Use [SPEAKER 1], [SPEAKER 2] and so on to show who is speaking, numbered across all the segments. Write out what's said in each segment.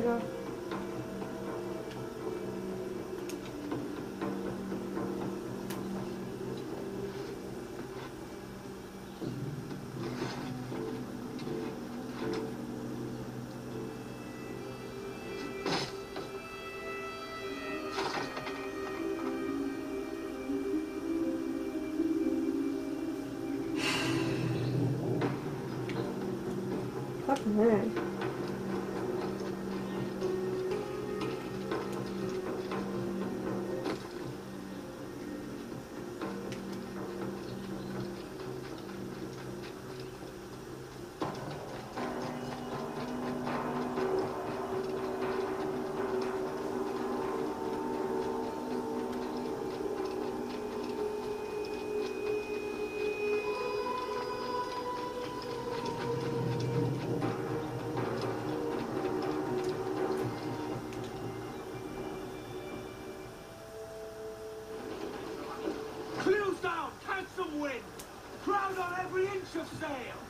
[SPEAKER 1] we go. Fucking. on every inch of sail.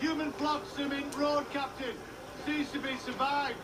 [SPEAKER 1] Human flotsam in road, Captain. Seems to be survived.